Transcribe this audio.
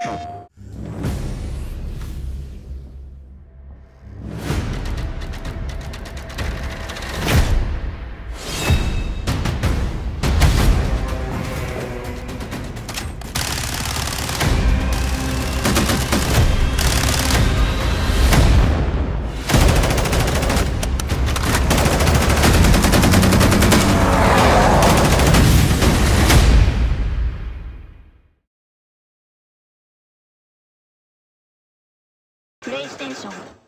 Oh. プレイステーション